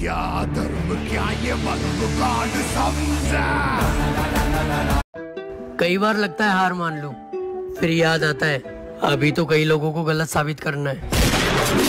क्या धर्म, क्या ये कांड समझा? कई बार लगता है हार मान लूँ, फिर याद आता है, अभी तो कई लोगों को गलत साबित करना है।